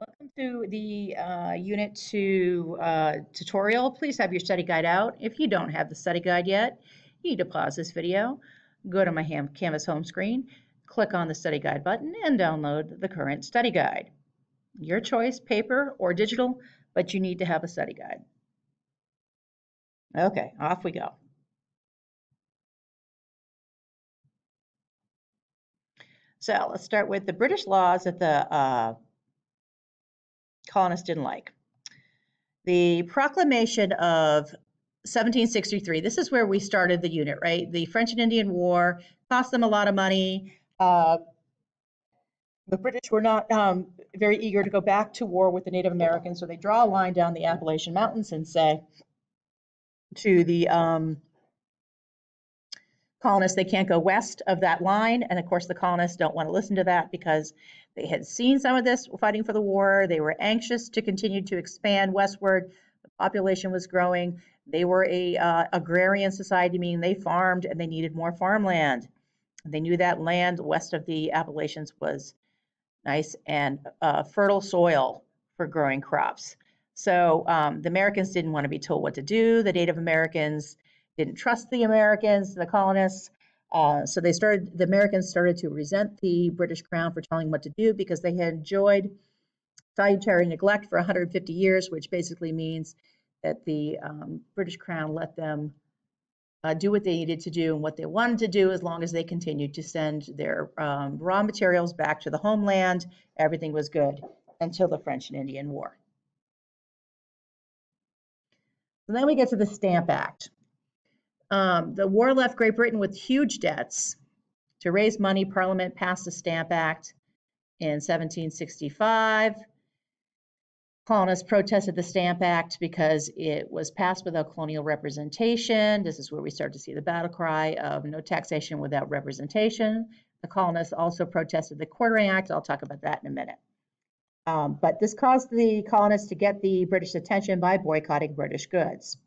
Welcome to the uh, Unit 2 uh, tutorial. Please have your study guide out. If you don't have the study guide yet, you need to pause this video, go to my Canvas home screen, click on the study guide button, and download the current study guide. Your choice, paper or digital, but you need to have a study guide. Okay, off we go. So let's start with the British laws at the uh, colonists didn't like. The proclamation of 1763, this is where we started the unit, right? The French and Indian War cost them a lot of money. Uh, the British were not um, very eager to go back to war with the Native Americans, so they draw a line down the Appalachian Mountains and say to the um, colonists they can't go west of that line. And of course, the colonists don't want to listen to that because they had seen some of this fighting for the war. They were anxious to continue to expand westward. The population was growing. They were a uh, agrarian society, meaning they farmed and they needed more farmland. They knew that land west of the Appalachians was nice and uh, fertile soil for growing crops. So um, the Americans didn't want to be told what to do. The Native Americans didn't trust the Americans, the colonists. Uh, so they started, the Americans started to resent the British crown for telling them what to do because they had enjoyed salutary neglect for 150 years, which basically means that the um, British crown let them uh, do what they needed to do and what they wanted to do as long as they continued to send their um, raw materials back to the homeland. Everything was good until the French and Indian War. And then we get to the Stamp Act. Um, the war left Great Britain with huge debts. To raise money, Parliament passed the Stamp Act in 1765. Colonists protested the Stamp Act because it was passed without colonial representation. This is where we start to see the battle cry of no taxation without representation. The colonists also protested the Quartering Act. I'll talk about that in a minute. Um, but this caused the colonists to get the British attention by boycotting British goods.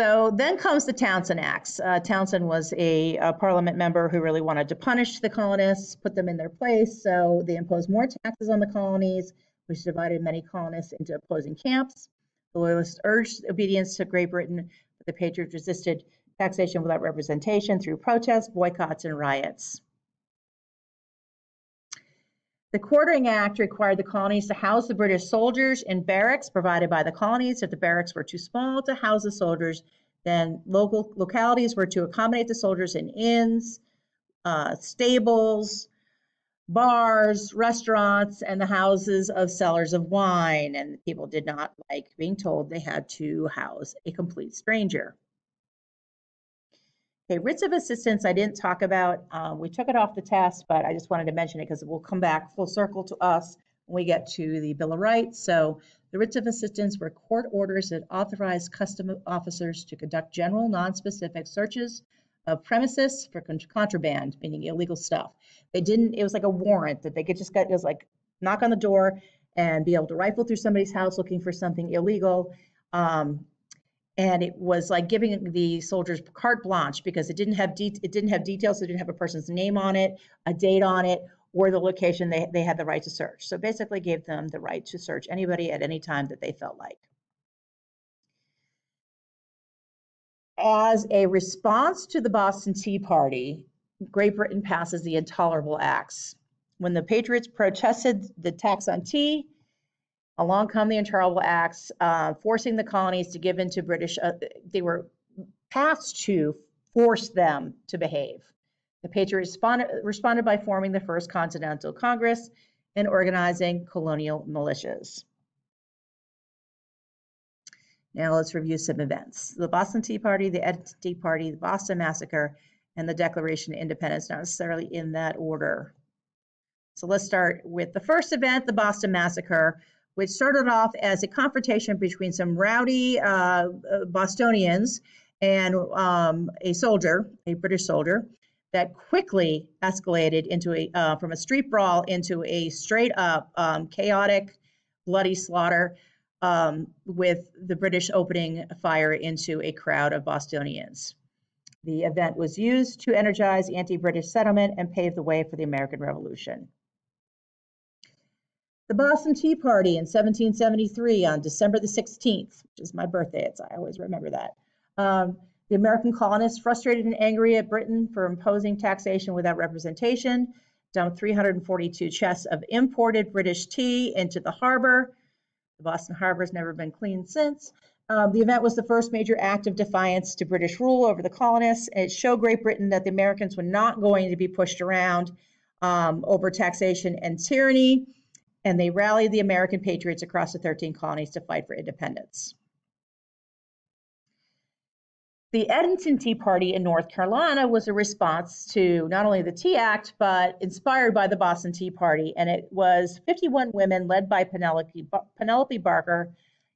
So then comes the Townshend Acts. Uh, Townshend was a, a, parliament member who really wanted to punish the colonists, put them in their place. So they imposed more taxes on the colonies, which divided many colonists into opposing camps. The Loyalists urged obedience to Great Britain, but the Patriots resisted taxation without representation through protests, boycotts, and riots. The Quartering Act required the colonies to house the British soldiers in barracks provided by the colonies. If the barracks were too small to house the soldiers, then local localities were to accommodate the soldiers in inns, uh, stables, bars, restaurants, and the houses of sellers of wine. And people did not like being told they had to house a complete stranger. Okay, writs of assistance I didn't talk about. Um, we took it off the test, but I just wanted to mention it because it will come back full circle to us when we get to the Bill of Rights. So the writs of assistance were court orders that authorized custom officers to conduct general, non-specific searches of premises for contraband, meaning illegal stuff. They didn't, it was like a warrant that they could just get, it was like knock on the door and be able to rifle through somebody's house looking for something illegal. Um, and it was like giving the soldiers carte blanche because it didn't have de- it didn't have details. So it didn't have a person's name on it, a date on it, or the location they, they had the right to search. So basically gave them the right to search anybody at any time that they felt like. As a response to the Boston Tea Party, Great Britain passes the Intolerable Acts. When the Patriots protested the tax on tea, Along come the Intolerable Acts, uh, forcing the colonies to give in to British. Uh, they were passed to force them to behave. The Patriots responded, responded by forming the First Continental Congress and organizing colonial militias. Now let's review some events. The Boston Tea Party, the Edenton Tea Party, the Boston Massacre, and the Declaration of Independence, not necessarily in that order. So let's start with the first event, the Boston Massacre, which started off as a confrontation between some rowdy uh, Bostonians and um, a soldier, a British soldier, that quickly escalated into a uh, from a street brawl into a straight up um, chaotic, bloody slaughter, um, with the British opening fire into a crowd of Bostonians. The event was used to energize anti-British settlement and pave the way for the American Revolution. The Boston Tea Party in 1773 on December the 16th, which is my birthday, it's, I always remember that. Um, the American colonists, frustrated and angry at Britain for imposing taxation without representation, dumped 342 chests of imported British tea into the harbor. The Boston Harbor has never been cleaned since. Um, the event was the first major act of defiance to British rule over the colonists. It showed Great Britain that the Americans were not going to be pushed around um, over taxation and tyranny, and they rallied the American patriots across the 13 colonies to fight for independence. The Edenton Tea Party in North Carolina was a response to not only the Tea Act, but inspired by the Boston Tea Party. And it was 51 women led by Penelope, Penelope Barker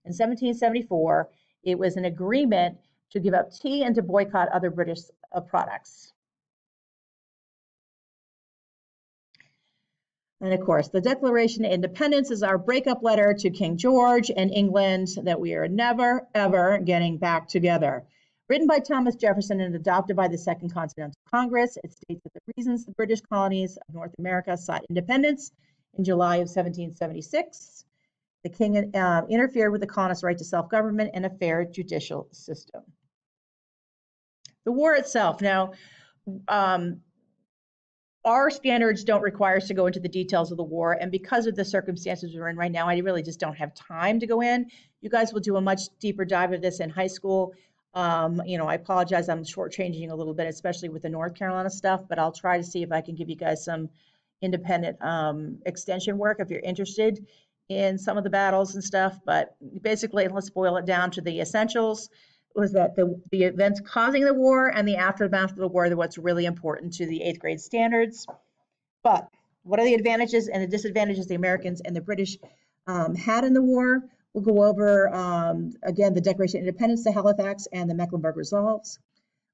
in 1774. It was an agreement to give up tea and to boycott other British uh, products. And of course, the Declaration of Independence is our breakup letter to King George and England that we are never, ever getting back together. Written by Thomas Jefferson and adopted by the Second Continental Congress, it states that the reasons the British colonies of North America sought independence in July of 1776, the king uh, interfered with the colonists' right to self-government and a fair judicial system. The war itself. Now, um, our standards don't require us to go into the details of the war, and because of the circumstances we're in right now, I really just don't have time to go in. You guys will do a much deeper dive of this in high school. Um, you know, I apologize, I'm shortchanging a little bit, especially with the North Carolina stuff, but I'll try to see if I can give you guys some independent um, extension work if you're interested in some of the battles and stuff. But basically, let's boil it down to the essentials was that the, the events causing the war and the aftermath of the war are what's really important to the eighth grade standards. But what are the advantages and the disadvantages the Americans and the British um, had in the war? We'll go over, um, again, the Declaration of Independence, the Halifax, and the Mecklenburg Resolves.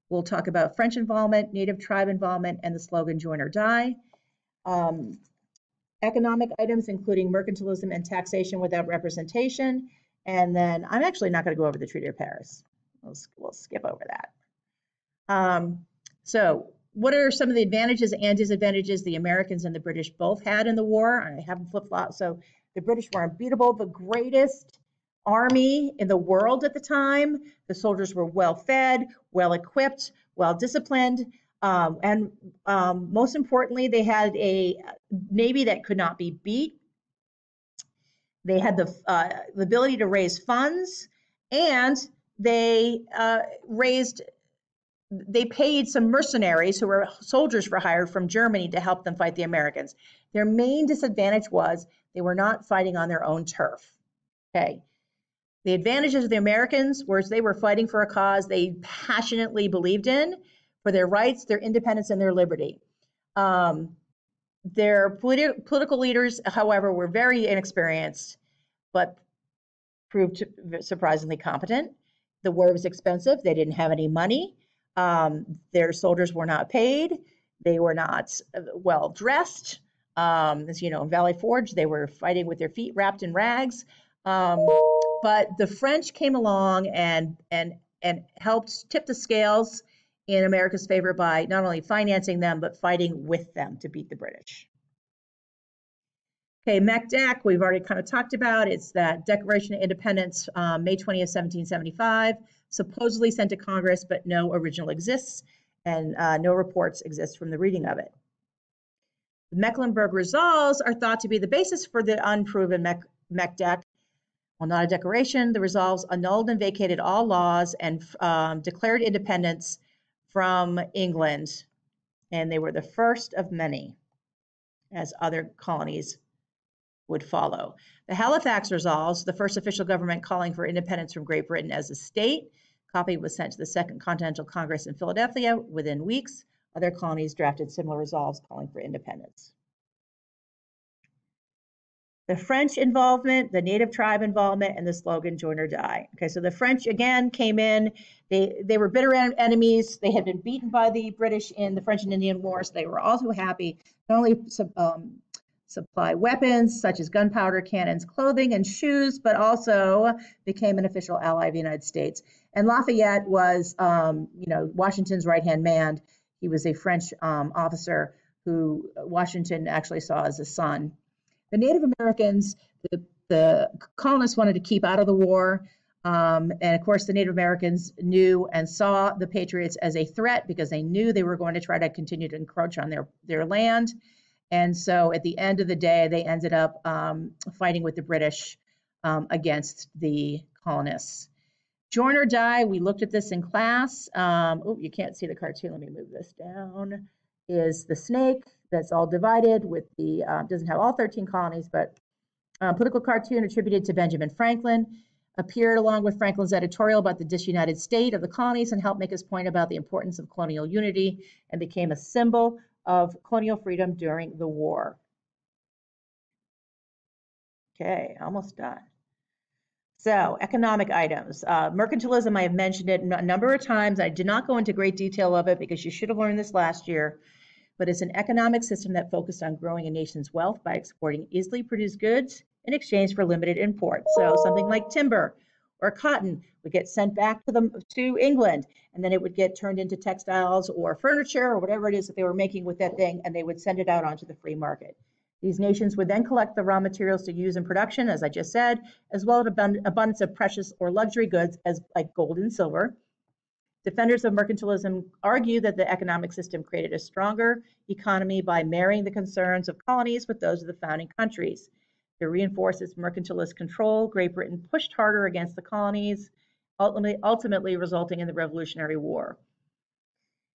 We'll talk about French involvement, Native tribe involvement, and the slogan Join or Die. Um, economic items, including mercantilism and taxation without representation. And then I'm actually not going to go over the Treaty of Paris. We'll, we'll skip over that. Um, so what are some of the advantages and disadvantages the Americans and the British both had in the war? I have them flip-flop. So the British were unbeatable, the greatest army in the world at the time. The soldiers were well fed, well equipped, well disciplined. Um, and um, most importantly, they had a navy that could not be beat. They had the, uh, the ability to raise funds, and they uh, raised, they paid some mercenaries who were soldiers for hire from Germany to help them fight the Americans. Their main disadvantage was they were not fighting on their own turf. Okay. The advantages of the Americans was they were fighting for a cause they passionately believed in for their rights, their independence, and their liberty. Um, their politi- political leaders, however, were very inexperienced, but proved surprisingly competent. The war was expensive. They didn't have any money. Um, their soldiers were not paid. They were not uh, well dressed. Um, as you know, in Valley Forge, they were fighting with their feet wrapped in rags. Um, but the French came along and and and helped tip the scales in America's favor by not only financing them but fighting with them to beat the British. Okay, MacDac, we've already kind of talked about. It's that Declaration of Independence, um, May 20th, 1775, supposedly sent to Congress, but no original exists, and uh, no reports exist from the reading of it. The Mecklenburg Resolves are thought to be the basis for the unproven Mech, While not a declaration, the resolves annulled and vacated all laws and um, declared independence from England, and they were the first of many, as other colonies would follow. The Halifax Resolves, the first official government calling for independence from Great Britain as a state, copy was sent to the Second Continental Congress in Philadelphia within weeks. Other colonies drafted similar resolves calling for independence. The French involvement, the native tribe involvement, and the slogan "Join or Die." Okay, so the French again came in. They they were bitter enemies. They had been beaten by the British in the French and Indian Wars. They were also happy not only um, supply weapons such as gunpowder, cannons, clothing, and shoes, but also became an official ally of the United States. And Lafayette was, um, you know, Washington's right hand man he was a French um, officer who Washington actually saw as a son. the Native Americans, the, the colonists wanted to keep out of the war. Um, and of course, the Native Americans knew and saw the Patriots as a threat because they knew they were going to try to continue to encroach on their, their land. And so at the end of the day, they ended up um, fighting with the British um, against the colonists. Join or die, we looked at this in class. Um, oh, you can't see the cartoon. Let me move this down. Is the snake that's all divided with the, uh, doesn't have all 13 colonies, but uh, political cartoon attributed to Benjamin Franklin appeared along with Franklin's editorial about the disunited state of the colonies and helped make his point about the importance of colonial unity and became a symbol of colonial freedom during the war. Okay, almost done. So, economic items. Uh, mercantilism, I have mentioned it a number of times. I did not go into great detail of it because you should have learned this last year. But it's an economic system that focused on growing a nation's wealth by exporting easily produced goods in exchange for limited imports. So, something like timber or cotton would get sent back to them to England, and then it would get turned into textiles or furniture or whatever it is that they were making with that thing, and they would send it out onto the free market. These nations would then collect the raw materials to use in production, as I just said, as well as an abundance of precious or luxury goods as like gold and silver. Defenders of mercantilism argue that the economic system created a stronger economy by marrying the concerns of colonies with those of the founding countries. To reinforce its mercantilist control, Great Britain pushed harder against the colonies, ultimately, ultimately resulting in the Revolutionary War.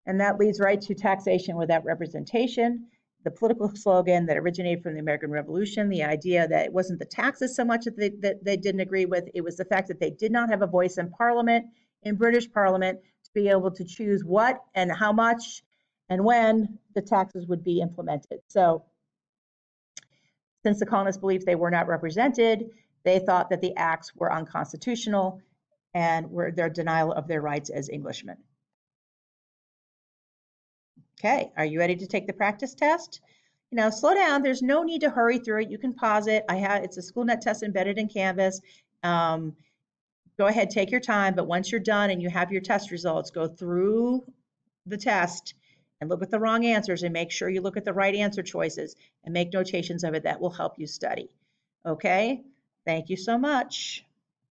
And that leads right to taxation without representation the political slogan that originated from the American Revolution, the idea that it wasn't the taxes so much that they, that they didn't agree with, it was the fact that they did not have a voice in Parliament, in British Parliament, to be able to choose what and how much and when the taxes would be implemented. So, since the colonists believed they were not represented, they thought that the acts were unconstitutional and were their denial of their rights as Englishmen. Okay, are you ready to take the practice test? You know, slow down. There's no need to hurry through it. You can pause it. I have it's a SchoolNet test embedded in Canvas. Um, go ahead, take your time. But once you're done and you have your test results, go through the test and look at the wrong answers and make sure you look at the right answer choices and make notations of it. That will help you study. Okay, thank you so much.